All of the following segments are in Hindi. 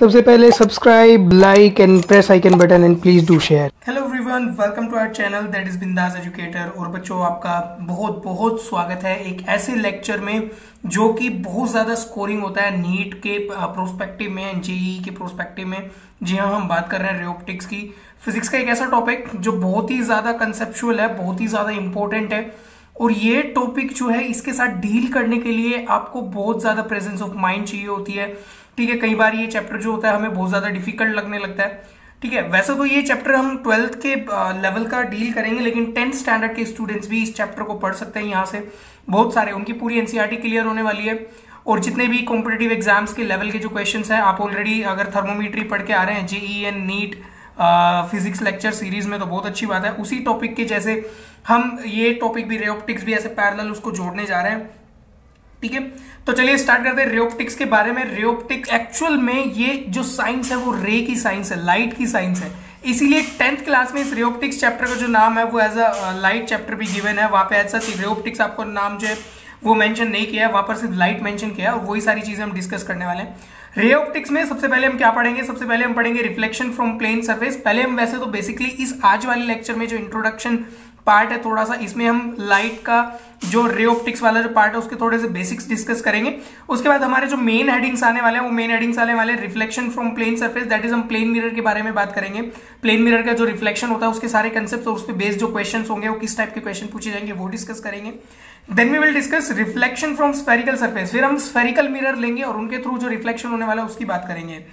सबसे पहले subscribe like and press icon button and please do share hello everyone welcome to our channel that is Bindass educator और बच्चों, आपका बहुत बहुत स्वागत है एक ऐसे लेक्चर में जो कि बहुत ज़्यादा स्कोरिंग होता है नीट के प्रोस्पेक्टिव में जेई के प्रोस्पेक्टिव में। जी हाँ हम बात कर रहे हैं रियोप्टिक्स की। फिजिक्स का एक ऐसा टॉपिक जो बहुत ही ज़्यादा कंसेप्चुअल है, बहुत ही ज़्यादा इंपॉर्टेंट है। और ये टॉपिक जो है, इसके साथ डील करने के लिए आपको बहुत ज़्यादा प्रेजेंस ऑफ़ माइंड चाहिए होती है। ठीक है, कई बार ये चैप्टर जो होता है, हमें बहुत ज़्यादा डिफ़िकल्ट लगने लगता है। ठीक है, वैसे तो ये चैप्टर हम ट्वेल्थ के लेवल का डील करेंगे, लेकिन टेंथ स्टैंडर्ड के स्टूडेंट्स भी इस चैप्टर को पढ़ सकते हैं यहाँ से। बहुत सारे, उनकी पूरी एनसीआरटी क्लियर होने वाली है। और जितने भी कॉम्पिटेटिव एग्ज़ाम्स के लेवल के जो क्वेश्चन है, आप ऑलरेडी अगर थर्मोमीट्री पढ़ के आ रहे हैं JEE and NEET physics lecture series में तो बहुत अच्छी बात है। उसी टॉपिक के जैसे हम ये टॉपिक भी रेओप्टिक्स भी ऐसे पैरल उसको जोड़ने जा रहे हैं। ठीक है? तो चलिए स्टार्ट करते हैं रेओप्टिक्स के बारे में। रेओप्टिक्स एक्चुअल में ये जो साइंस है, वो रे की साइंस है लाइट की साइंस है। इसीलिए टेंथ क्लास में इस रेओप्टिक्स चैप्टर का जो नाम है, वो एज अ लाइट चैप्टर भी गिवन है। वहाँ पे एज सच रेओप्टिक्स आपको नाम जो है, वो मेंशन नहीं किया है। वहाँ पर सिर्फ़ लाइट मेंशन किया है और वही सारी चीज़ें हम डिस्कस करने वाले हैं। रे ऑप्टिक्स में सबसे पहले हम क्या पढ़ेंगे? सबसे पहले हम पढ़ेंगे रिफ्लेक्शन फ्रॉम प्लेन सरफेस पहले हम वैसे तो बेसिकली इस आज वाले लेक्चर में जो इंट्रोडक्शन पार्ट है, थोड़ा सा इसमें हम लाइट का जो रे ऑप्टिक्स वाला जो पार्ट है, उसके थोड़े से बेसिक्स डिस्कस करेंगे। उसके बाद हमारे जो मेन हेडिंग्स आने वाले हैं, वो मेन हेडिंग्स आने वाले reflection from plane surface that is हम प्लेन मिरर के बारे में बात करेंगे। प्लेन मिरर का जो रिफ्लेक्शन होता है, उसके सारे कंसेप्ट और उस पर बेस्ड जो क्वेश्चन होंगे, वो किस टाइप के क्वेश्चन पूछे जाएँगे, वो डिस्कस करेंगे। Then we will discuss reflection from spherical surface फिर हम स्पेरिकल मिरर लेंगे और उनके थ्रू जो रिफ्लेक्शन होने वाला है, उसकी बात करेंगे।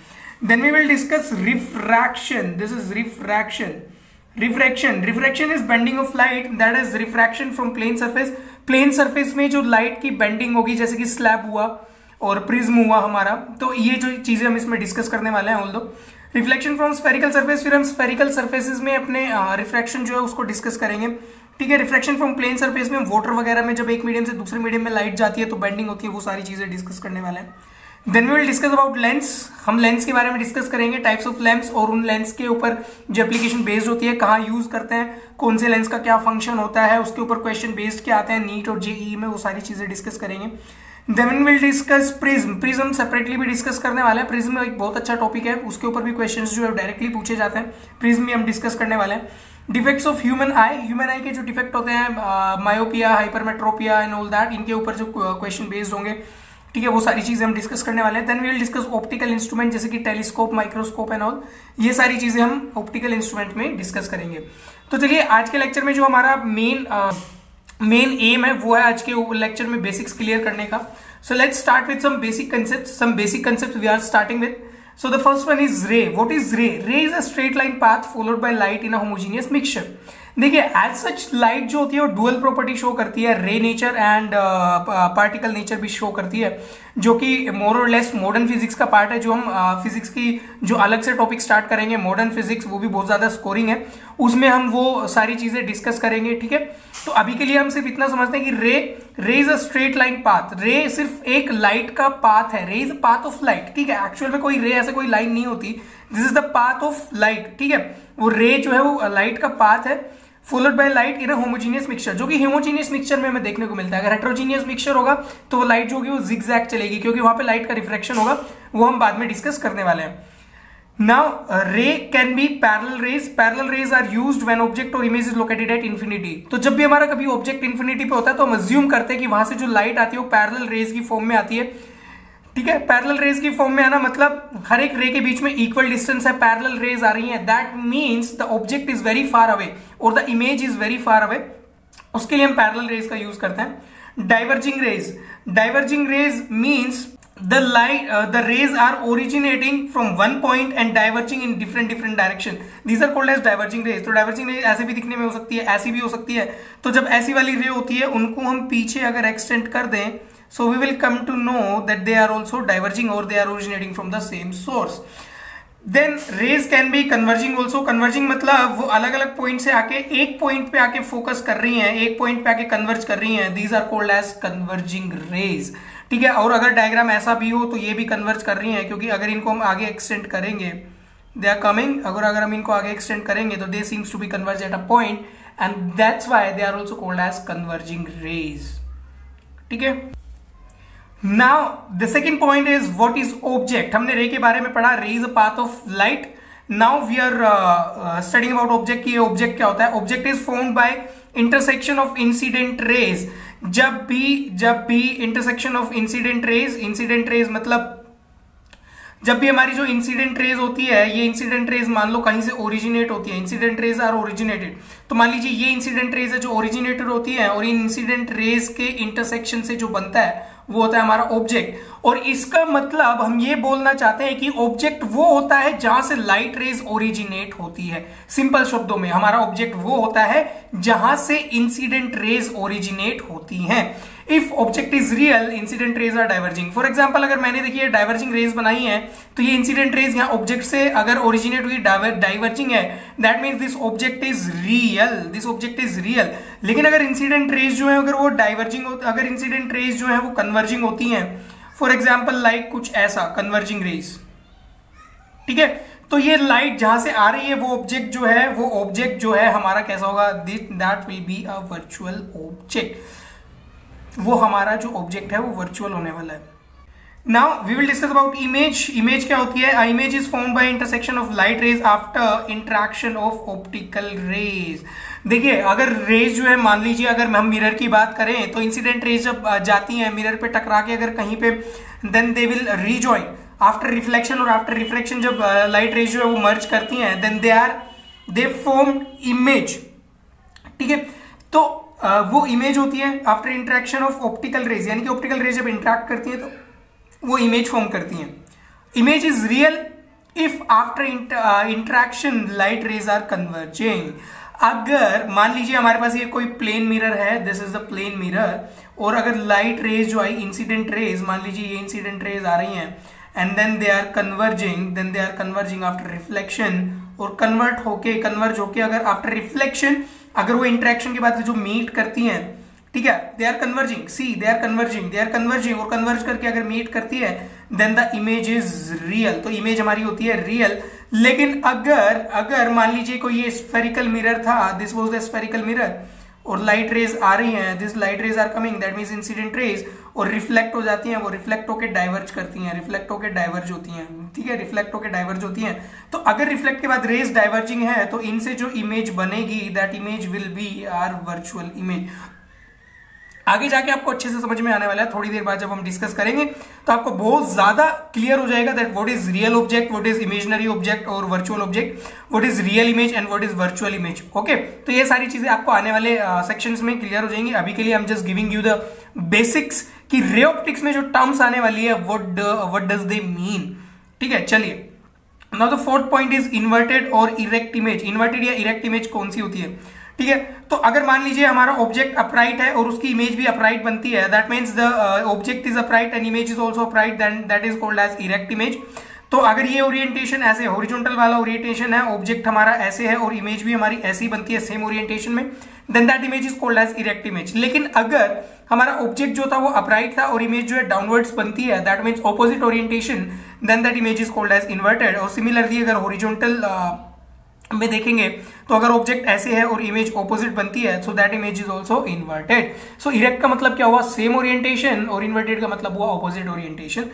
Then we will discuss refraction this is refraction refraction refraction is bending of light that is refraction from plane surface plane surface में जो लाइट की बेंडिंग होगी, जैसे कि स्लैब हुआ और प्रिज्म हुआ हमारा तो ये जो चीज़ें हम इसमें डिस्कस करने वाले हैं ऑल दो रिफ्लेक्शन फ्रॉम स्पेरिकल सरफेस फिर हम स्पेरिकल सरफेसेस में अपने रिफ्रैक्शन जो है उसको डिस्कस करेंगे। ठीक है रिफ्लेक्शन फ्रॉम प्लेन सरफेस में वाटर वगैरह में जब एक मीडियम से दूसरे मीडियम में लाइट जाती है तो बेंडिंग होती है, वो सारी चीज़ें डिस्कस करने वाले हैं। Then we will discuss about lens हम लेंस के बारे में डिस्कस करेंगे टाइप्स ऑफ़ लेंस और उन लेंस के ऊपर जो एप्लीकेशन बेस्ड होती है, कहाँ यूज़ करते हैं, कौन से लेंस का क्या फ़ंक्शन होता है, उसके ऊपर क्वेश्चन बेस्ड क्या आते हैं नीट और जेई में वो सारी चीज़ें डिस्कस करेंगे। Then will discuss prism prism separately भी डिस्कस करने वाले हैं। प्रिज्म एक बहुत अच्छा टॉपिक है। उसके ऊपर भी क्वेश्चन जो है डायरेक्टली पूछे जाते हैं। प्रिज्म भी हम डिस्कस करने वाले हैं। Defects of human eye human eye के जो डिफेक्ट होते हैं myopia hypermetropia and all that इनके ऊपर जो क्वेश्चन बेस्ड होंगे। ठीक है, वो सारी चीज़ें हम डिस्कस करने वाले हैं then we will discuss optical instrument जैसे कि टेलीस्कोप माइक्रोस्कोप एंड ऑल ये सारी चीज़ें हम ऑप्टिकल इंस्ट्रूमेंट में डिस्कस करेंगे तो चलिए, आज के लेक्चर में जो हमारा मेन मेन एम है, वो है आज के लेक्चर में बेसिक्स क्लियर करने का so let's start with some basic concept some basic concept we are starting with So the first one is ray. What is ray? Ray is a straight line path followed by light in a homogeneous mixture. देखिए एज सच लाइट जो होती है वो डुअल प्रॉपर्टी शो करती है ray nature and particle nature भी शो करती है जो कि more or less modern physics का पार्ट है जो हम फिजिक्स uh, की जो अलग से टॉपिक स्टार्ट करेंगे मॉडर्न फिजिक्स वो भी बहुत ज़्यादा स्कोरिंग है उसमें हम वो सारी चीज़ें डिस्कस करेंगे ठीक है? तो अभी के लिए हम सिर्फ़ इतना समझते हैं कि ray ray is a straight line path ray सिर्फ़ एक लाइट का पाथ है रे इज़ पाथ ऑफ़ लाइट ठीक है? एक्चुअल में कोई रे ऐसे कोई लाइन नहीं होती this is the path of light ठीक है? वो रे जो है वो लाइट का पाथ है followed by light in homogeneous mixture जो कि होमोजीनियस मिक्सचर में हमें देखने को मिलता है। अगर हेट्रोजीनियस मिक्सचर होगा तो वो लाइट जो होगी वो जिग चलेगी, क्योंकि वहाँ पे लाइट का रिफ्लेक्शन होगा, वो हम बाद में डिस्कस करने वाले हैं। Now ray can be parallel rays parallel rays are use when object और image is located at infinity तो जब भी हमारा कभी ऑब्जेक्ट इन्फिनिटी पे होता है तो हम अज्यूम करते हैं कि वहाँ से जो लाइट आती है, वो पैरल रेज की फॉर्म में आती है। ठीक है? पैरेलल रेज की फॉर्म में आना मतलब हर एक रे के बीच में इक्वल डिस्टेंस है पैरेलल रेज आ रही है। That means the object is very far away और the image is very far away उसके लिए हम पैरेलल रेज का यूज़ करते हैं। Diverging rays diverging rays means light uh, the rays are originating from one point and diverging in different different direction. These are called as diverging rays. तो diverging rays ऐसे भी दिखने में हो सकती है ऐसी भी हो सकती है। तो जब ऐसी वाली रे होती है उनको हम पीछे अगर एक्सटेंड कर दें So, we will come to know that they are also diverging or they are originating from the same source. Then rays can be converging also converging मतलब वो अलग अलग पॉइंट से आके एक पॉइंट पे आके फोकस कर रही हैं, एक पॉइंट पे आके कन्वर्ज कर रही हैं. These are called as converging rays ठीक है? और अगर डायग्राम ऐसा भी हो तो ये भी कन्वर्ज कर रही हैं, क्योंकि अगर इनको हम आगे एक्सटेंड करेंगे दे आर कमिंग अगर अगर हम इनको आगे एक्सटेंड करेंगे तो they seems to be converge at a point and that's why they are also called as converging rays ठीक है? Now the second point is what is object हमने रे के बारे में पढ़ा, ray is a path of light now we are studying about object की ऑब्जेक्ट क्या होता है? Object is form by intersection of incident rays जब भी जब भी intersection of incident rays incident rays मतलब जब भी हमारी जो इंसिडेंट रेज होती है, ये इंसिडेंट रेज मान लो कहीं से ओरिजिनेट होती है इंसिडेंट रेज आर ओरिजिनेटेड तो मान लीजिए, ये इंसिडेंट रेज है जो ओरिजिनेटेड होती है और इन इंसिडेंट रेज के इंटरसेक्शन से जो बनता है वो होता है हमारा ऑब्जेक्ट और इसका मतलब हम ये बोलना चाहते हैं कि ऑब्जेक्ट वो होता है जहाँ से लाइट रेज ओरिजिनेट होती है। सिंपल शब्दों में हमारा ऑब्जेक्ट वो होता है जहाँ से इंसिडेंट रेज ओरिजिनेट होती हैं। If object is real incident rays are diverging for example अगर मैंने देखिए डाइवर्जिंग रेज बनाई है तो ये इंसिडेंट रेज यहाँ ऑब्जेक्ट से अगर ओरिजिनेट हुई डाइवर्जिंग है that mean this object is real this object is real लेकिन अगर इंसिडेंट रेज जो है, अगर वो डाइवर्जिंग अगर इंसिडेंट रेज जो है, वो कन्वर्जिंग होती है फॉर एग्ज़ाम्पल लाइक कुछ ऐसा कन्वर्जिंग रेस ठीक है? तो ये लाइट जहाँ से आ रही है, वो ऑब्जेक्ट जो है, वो ऑब्जेक्ट जो है, हमारा कैसा होगा? This that will be a virtual object वो हमारा जो ऑब्जेक्ट है, वो वर्चुअल होने वाला है. Now we will discuss about image image क्या होती है? Image is form by intersection of light rays after interaction of optical rays देखिए, अगर रेज जो है, मान लीजिए, अगर हम मिरर की बात करें तो इंसिडेंट रेज जब जाती हैं मिरर पे टकरा के अगर कहीं पे then they will rejoin after reflection और आफ्टर रिफ्लेक्शन जब लाइट रेज जो है, वो मर्ज करती हैं then they are they form image ठीक है? तो वो इमेज होती है after interaction of optical rays यानी कि ऑप्टिकल रेज जब इंट्रैक्ट करती है तो वो इमेज फॉर्म करती हैं। Image is real if after interaction light rays are converging अगर मान लीजिए हमारे पास ये कोई प्लेन मिरर है this is the plane mirror और अगर लाइट रेज जो आई इंसिडेंट रेज मान लीजिए ये इंसिडेंट रेज आ रही हैं and then they are converging then they are converging after reflection और कन्वर्ट होके कन्वर्ज होके अगर आफ्टर रिफ्लेक्शन अगर वो इंटरेक्शन के बाद जो मीट करती हैं ठीक है they are converging see they are converging they are converging और कन्वर्ज करके अगर मीट करती है then the image is real तो इमेज हमारी होती है रियल लेकिन अगर अगर मान लीजिए कोई ये स्फेरिकल मिरर था this was the spherical mirror और लाइट रेज आ रही हैं this light rays are coming that means incident rays और रिफ्लेक्ट हो जाती हैं, वो रिफ्लेक्ट होकर डाइवर्ज करती हैं रिफ्लेक्ट होकर डाइवर्ज होती हैं, ठीक है रिफ्लेक्ट होकर डाइवर्ज होती हैं। तो अगर रिफ्लेक्ट के बाद रेज डाइवर्जिंग है तो इनसे जो इमेज बनेगी that image will be our virtual image आगे जाके आपको अच्छे से समझ में आने वाला है थोड़ी देर बाद जब हम डिस्कस करेंगे तो आपको बहुत ज़्यादा क्लियर हो जाएगा that what is real object what is imaginary object और virtual object what is real image and what is virtual image okay तो ये सारी चीज़ें आपको आने वाले सेक्शन uh, में क्लियर हो जाएँगी। अभी के लिए हम just giving you the basics कि रे ऑप्टिक्स में जो टर्म्स आने वाली है what what does they mean ठीक है? चलिए। Now the fourth point is inverted और इरेक्ट इमेज इन्वर्टेड या इरेक्ट इमेज कौन सी होती है? ठीक है? तो अगर मान लीजिए हमारा ऑब्जेक्ट अपराइट है और उसकी इमेज भी अपराइट बनती है that means the object is upright and image is also upright then that is called as erect image तो अगर ये ओरिएंटेशन ऐसे हॉरिजॉन्टल वाला ओरिएंटेशन है ऑब्जेक्ट हमारा ऐसे है और इमेज भी हमारी ऐसी बनती है सेम ओरिएंटेशन में then that image is called as erect image लेकिन अगर हमारा ऑब्जेक्ट जो था वो अपराइट था और इमेज जो है डाउनवर्ड्स बनती है that means opposite orientation then that image is called as inverted और सिमिलरली अगर हॉरिजॉन्टल में देखेंगे। तो अगर ऑब्जेक्ट ऐसे है और इमेज ऑपोजिट बनती है so that image is also inverted so erect का मतलब क्या हुआ? सेम ओरिएंटेशन और इन्वर्टेड का मतलब हुआ ऑपोजिट ओरिएंटेशन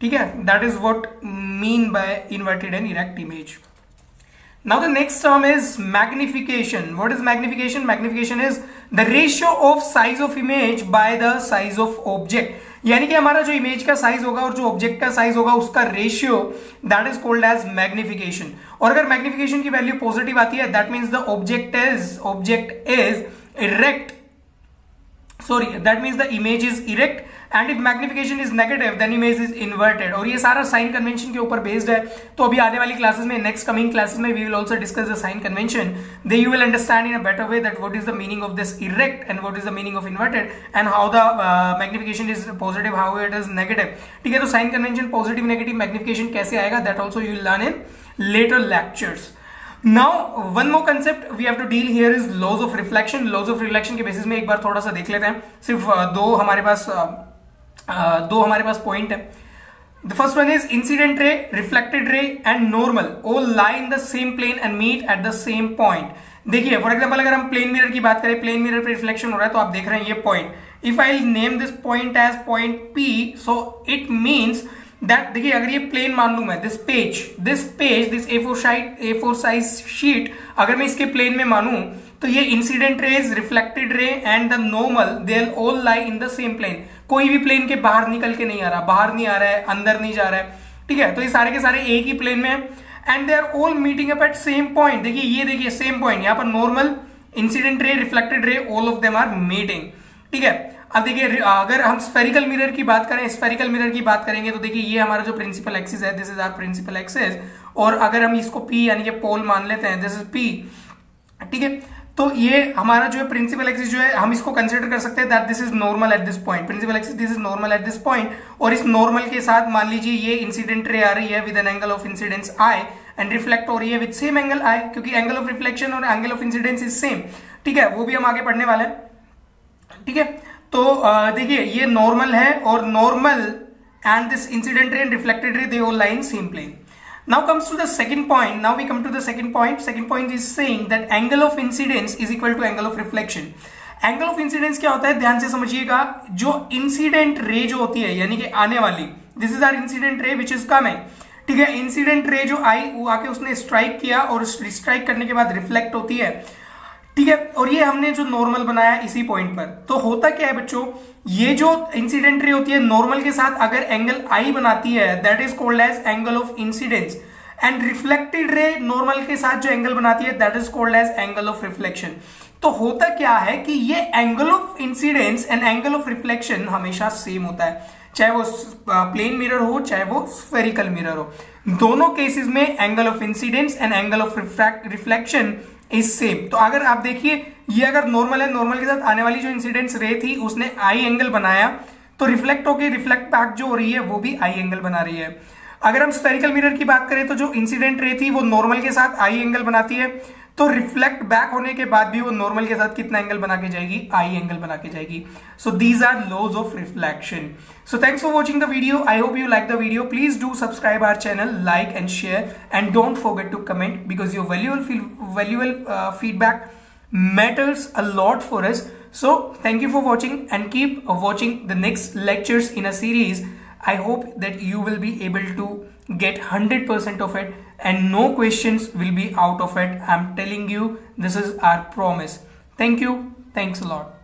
ठीक है? That is what mean by inverted and erect image Now the next term is magnification What is magnification magnification is the ratio of size of image by the size of object यानी कि हमारा जो इमेज का साइज़ होगा और जो ऑब्जेक्ट का साइज़ होगा, उसका ratio that is called as magnification और अगर मैग्निफिकेशन की वैल्यू पॉजिटिव आती है that means the object is object is erect sorry that means the image is erect and if magnification is negative then image is inverted और ये सारा साइन कन्वेंशन के ऊपर बेस्ड है तो अभी आने वाली क्लासेस में नेक्स्ट कमिंग क्लासेस में we will also discuss the sign convention they you will understand in a better way that what is the meaning of this erect and what is the meaning of inverted and how the magnification is positive how it is negative ठीक है तो sign convention positive negative magnification कैसे आएगा that also you learn in later lectures now one more concept we have to deal here is laws of reflection laws of reflection के बेसिस में एक बार थोड़ा सा देख लेते हैं। सिर्फ़ दो हमारे पास दो हमारे पास पॉइंट है। The first one is incident ray reflected ray and normal all lie in the same plane and meet at the same point. देखिए फॉर एग्ज़ाम्पल अगर हम प्लेन मिरर की बात करें प्लेन मिरर पे रिफ्लेक्शन हो रहा है तो आप देख रहे हैं ये point if I name this point as point P so it means that, देखिए, अगर ये प्लेन मान लू मैं this page this page this A four side A four size sheet अगर मैं इसके प्लेन में मानू तो ये incident rays reflected ray and the normal they all lie in the same plane कोई भी प्लेन के बाहर निकल के नहीं आ रहा, बाहर नहीं आ रहा है, अंदर नहीं जा रहा है, ठीक है? तो ये सारे के सारे एक ही प्लेन में है and they are all meeting up at same point देखिए, ये देखिए सेम पॉइंट यहाँ पर normal incident ray reflected ray all of them are meeting ठीक है? अब देखिए अगर हम स्फेरिकल मिरर की बात करें स्फेरिकल मिरर की बात करेंगे तो देखिए, ये हमारा जो प्रिंसिपल एक्सिस है this is our principal axis और अगर हम इसको पी यानी कि पोल मान लेते हैं दिस इज़ पी ठीक है? तो ये हमारा जो है प्रिंसिपल एक्सिस जो है, हम इसको कंसिडर कर सकते हैं that this is normal at this point principal axis this is normal at this point और इस नॉर्मल के साथ, मान लीजिए, ये इंसिडेंट रे आ रही है with an angle of incidence i and reflect हो रही है विद सेम एंगल आई क्योंकि एंगल ऑफ़ रिफ्लेक्शन और angle of incidence is same ठीक है? वो भी हम आगे पढ़ने वाले हैं। ठीक है? तो देखिए, ये नॉर्मल है और normal and this incident and reflected ray they all line same plane now comes to the second point. Now we come to the second point. Second point is saying that angle of incidence is equal to angle of reflection. Angle of incidence क्या होता है? ध्यान से समझिएगा। जो इंसिडेंट रे जो होती है, यानी कि आने वाली this is are incident ray which is coming ठीक है? इंसिडेंट रे जो आई, वो आके उसने स्ट्राइक किया और स्ट्राइक करने के बाद रिफ्लेक्ट होती है। ठीक है? और ये हमने जो नॉर्मल बनाया इसी पॉइंट पर। तो होता क्या है बच्चों? ये जो इंसिडेंट रे होती है नॉर्मल के साथ अगर एंगल आई बनाती है that is called as angle of incidence and reflected ray normal के साथ जो एंगल बनाती है that is called as angle of reflection तो होता क्या है कि ये angle of incidence and angle of reflection हमेशा सेम होता है। चाहे वो प्लेन मिरर हो, चाहे वो स्फेरिकल मिरर हो। दोनों केसेस में angle of incidence and angle of reflection is same तो अगर आप देखिए, ये अगर नॉर्मल है नॉर्मल के साथ आने वाली जो इंसिडेंट्स रे थी, उसने आई एंगल बनाया तो रिफ्लेक्ट होकर रिफ्लेक्ट बैक जो हो रही है, वो भी आई एंगल बना रही है। अगर हम स्पेरिकल मिरर की बात करें तो जो इंसिडेंट रे थी, वो नॉर्मल के साथ आई एंगल बनाती है। तो रिफ्लेक्ट बैक होने के बाद भी वो नॉर्मल के साथ कितना एंगल बना के जाएगी? आई एंगल बना के जाएगी। So these are laws of reflection so thanks for watching the video I hope you like the video please do subscribe our channel like and share and don't forget to comment because your वैल्यूअल वैल्यूअल feedback matters a lot for us. So thank you for watching and keep watching the next lectures in a series. I hope that you will be able to get 100% of it and no questions will be out of it. I'm telling you this is our promise. Thank you. Thanks a lot